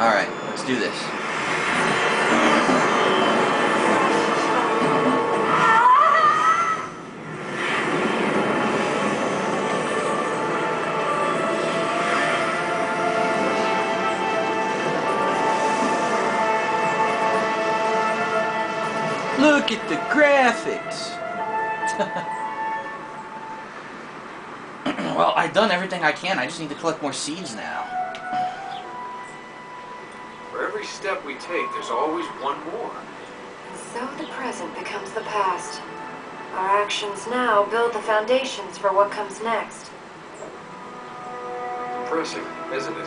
Alright, let's do this. Look at the graphics! well, I've done everything I can. I just need to collect more seeds now. For every step we take, there's always one more. So the present becomes the past. Our actions now build the foundations for what comes next. Impressive, isn't it?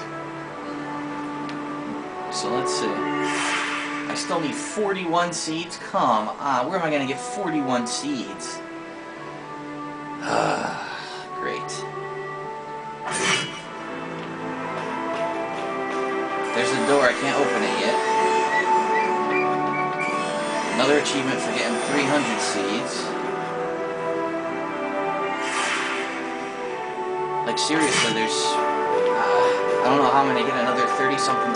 So let's see. I still need 41 seeds? Come on, where am I going to get 41 seeds? There's the door, I can't open it yet. Another achievement for getting 300 seeds. Like seriously, there's... Uh, I don't know how I'm to get another 30-something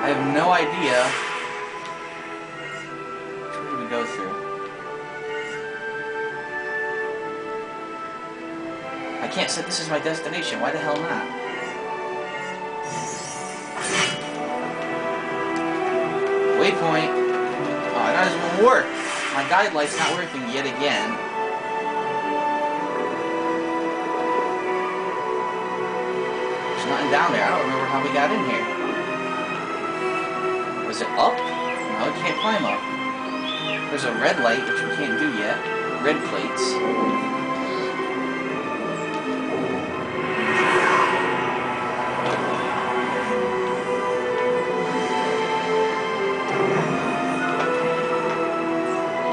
I have no idea. Where did we go through? I can't set this as my destination. Why the hell not? Waypoint. Oh, it doesn't even work. My guide light's not working yet again. There's nothing down there. I don't remember how we got in here. Was it up? No, we can't climb up. There's a red light, which we can't do yet. Red plates.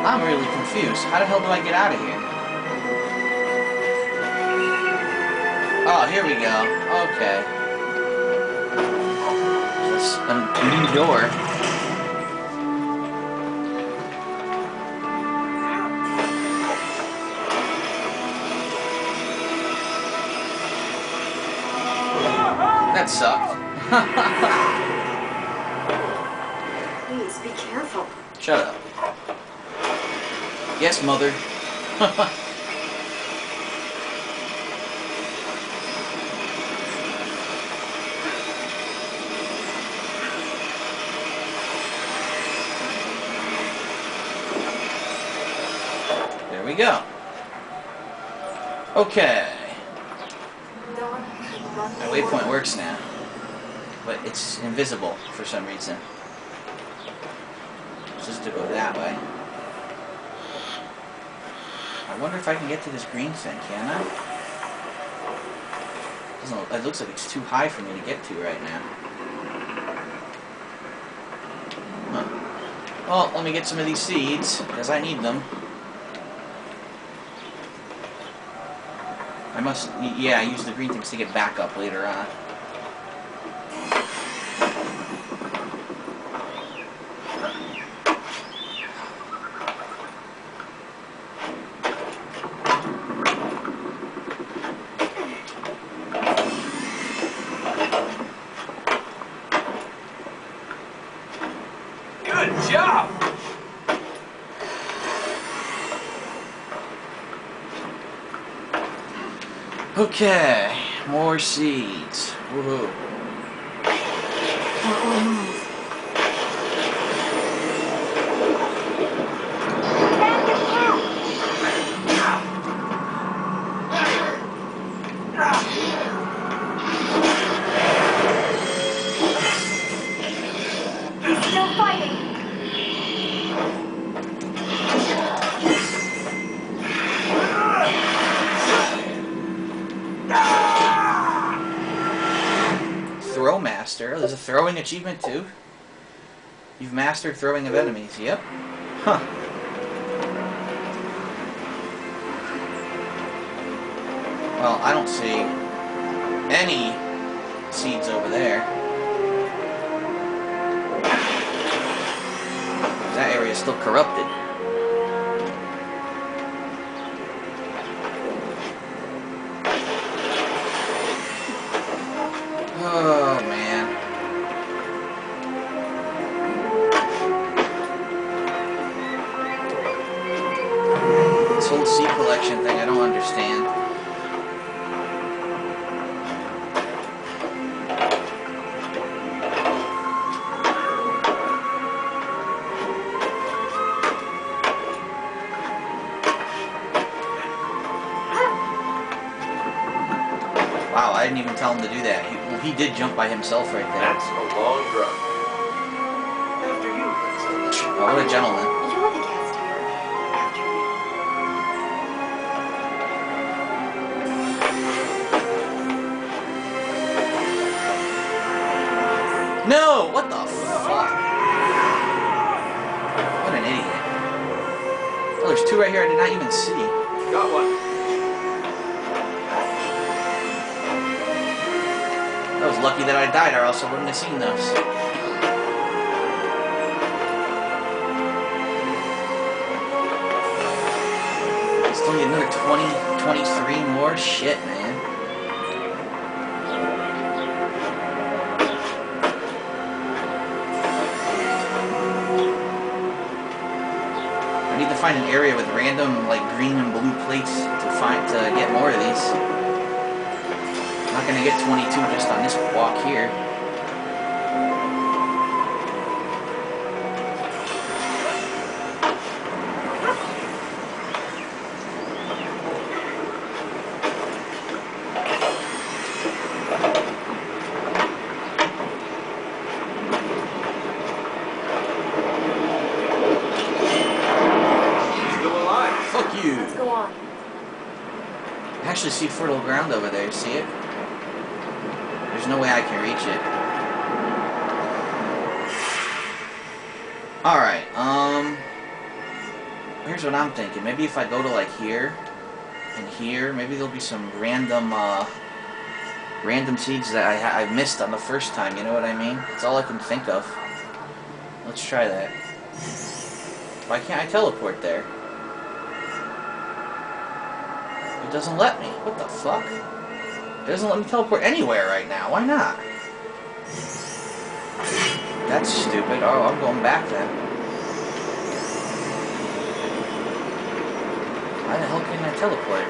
I'm really confused. How the hell do I get out of here? Oh, here we go. Okay. A new door. That sucked. Please be careful. Shut up. Yes, mother. there we go. Okay. My waypoint works now. But it's invisible for some reason. Just to go that way. I wonder if I can get to this green thing, can I? It looks like it's too high for me to get to right now. Huh. Well, let me get some of these seeds, because I need them. Must, yeah, use the green things to get back up later on. Good job! Okay, more seeds. Woohoo. He's fighting. There's a throwing achievement, too. You've mastered throwing of enemies. Yep. Huh. Well, I don't see any seeds over there. That area is still corrupted. Collection thing, I don't understand. Wow, I didn't even tell him to do that. He, well, he did jump by himself right there. That's a long drive. After you, Oh, what a gentleman. There's two right here I did not even see. Got one. I was lucky that I died, or else I wouldn't have seen those. Still need another 20, 23 more? Shit, man. I need to find an area with random, like, green and blue plates to find to get more of these. I'm not gonna get 22 just on this walk here. You! Let's go on. I actually see fertile ground over there. See it? There's no way I can reach it. Alright, um... Here's what I'm thinking. Maybe if I go to, like, here and here, maybe there'll be some random, uh... Random seeds that I, I missed on the first time, you know what I mean? That's all I can think of. Let's try that. Why can't I teleport there? It doesn't let me. What the fuck? It doesn't let me teleport anywhere right now. Why not? That's stupid. Oh, I'm going back then. Why the hell can I teleport?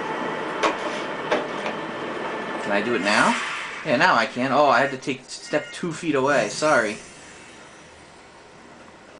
Can I do it now? Yeah, now I can. Oh, I had to take step two feet away. Sorry.